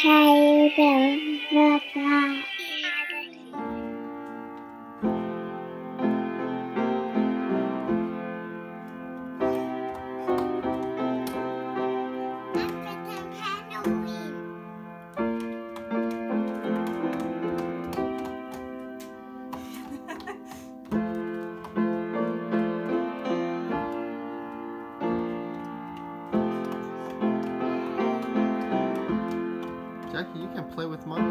child play with mommy.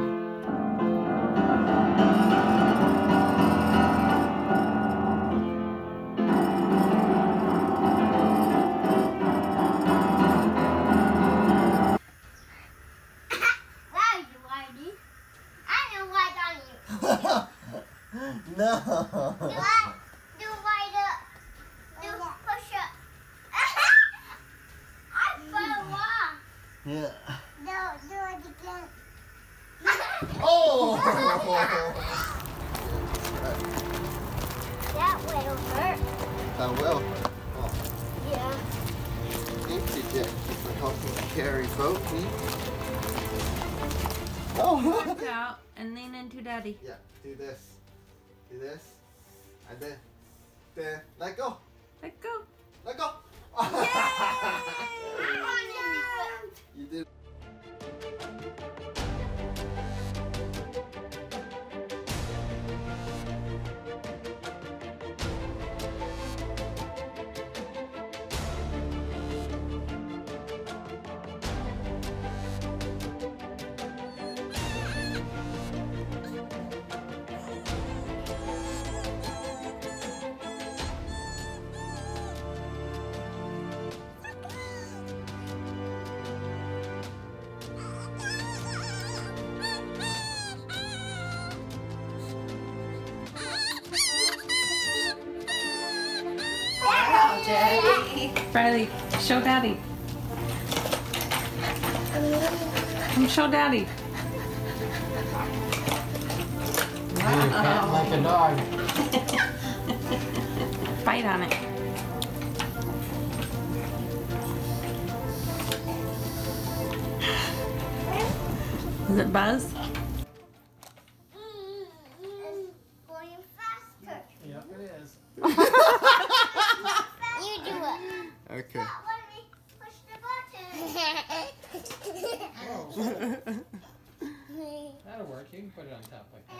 You ready? I know what on you. no. Do I do right up? Uh, do push up. I fell off. Yeah. No, do it again. Oh! that will hurt. that will. Oh, Yeah. thank you, Jackie, for helping me carry Boki. Oh! Watch out and lean into daddy. yeah, do this. Do this. And then, then, let go. Let go. Let go. I Daddy. Riley, show daddy. Come show daddy. Cat like a dog. Bite on it. Is it Buzz? okay. That'll work. You can put it on top like that.